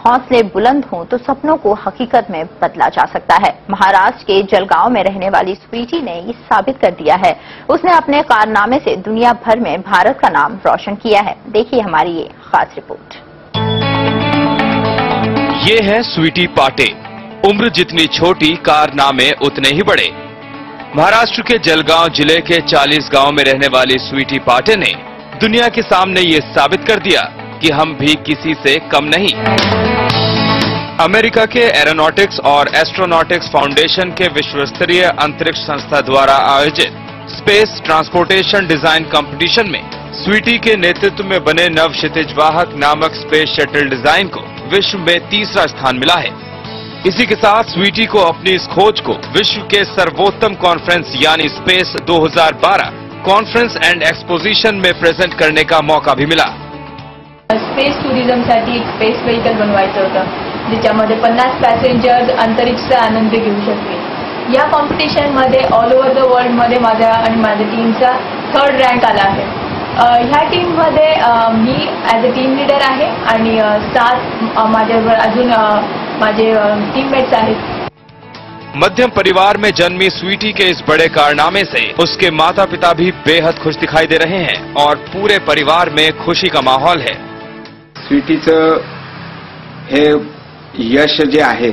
हौसले बुलंद हों तो सपनों को हकीकत में बदला जा सकता है। महाराष्ट्र के जलगांव में रहने वाली स्वीटी ने ये साबित कर दिया है। उसने अपने कारनामे से दुनिया भर में भारत का नाम रोशन किया है। देखिए हमारी ये खास रिपोर्ट। ये है स्वीटी पाटे। उम्र जितनी छोटी, कारनामे उतने ही बड़े। महाराष्ट्र के जलगांव ज़िले के 40 गाँव में रहने वाली स्वीटी पाटे ने दुनिया के सामने ये साबित कर दिया कि हम भी किसी से कम नहीं। अमेरिका के एरोनॉटिक्स और एस्ट्रोनॉटिक्स फाउंडेशन के विश्व स्तरीय अंतरिक्ष संस्था द्वारा आयोजित स्पेस ट्रांसपोर्टेशन डिज़ाइन कंपटीशन में स्वीटी के नेतृत्व में बने नव क्षितिजवाहक नामक स्पेस शटल डिज़ाइन को विश्व में तीसरा स्थान मिला है। इसी के साथ स्वीटी को अपनी इस खोज को विश्व के सर्वोत्तम कॉन्फ्रेंस यानी स्पेस 2012 कॉन्फ्रेंस एंड एक्सपोजिशन में प्रेजेंट करने का मौका भी मिला। स्पेस एक स्पेस व्हेकल बनवायचं होतं ज्याच्यामध्ये पन्नास पॅसेंजर्स अंतरिक्षचा आनंद घेऊ शकतील. या कॉम्पिटिशनमध्ये ऑल ओव्हर द वर्ल्डमध्ये माझ्या आणि माझ्या टीमचा थर्ड रँक आला आहे. अ, ह्या टीममध्ये मी ॲज अ टीम लीडर आहे आणि सात माझ्याबरोबर अजून माझे टीममेट्स आहेत. मध्यम परिवार में जन्मी स्वीटी के इस बड़े कारनामे से उसके माता पिता भी बेहद खुश दिखाई दे रहे हैं और पूरे परिवार में खुशी का माहौल है। स्वीटीचं हे यश जे आहे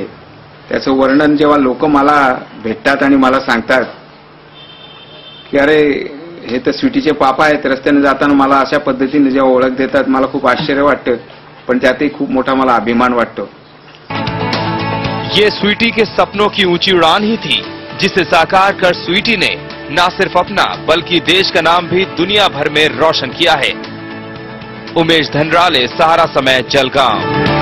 त्याचं वर्णन जेव्हा लोक मला भेटतात आणि मला सांगतात की अरे हे तर स्वीटीचे पापा आहेत रस्त्याने जाताना मला अशा पद्धतीने जेव्हा ओळख देतात मला खूप आश्चर्य वाटतं पण त्यातही खूप मोठा मला अभिमान वाटतो. ये स्वीटी के सपनों की ऊंची उड़ान ही थी जिसे साकार कर स्वीटी ने ना सिर्फ अपना बल्कि देश का नाम भी दुनिया भर में रोशन किया है। उमेश धनराले सहारा समय जलगांव।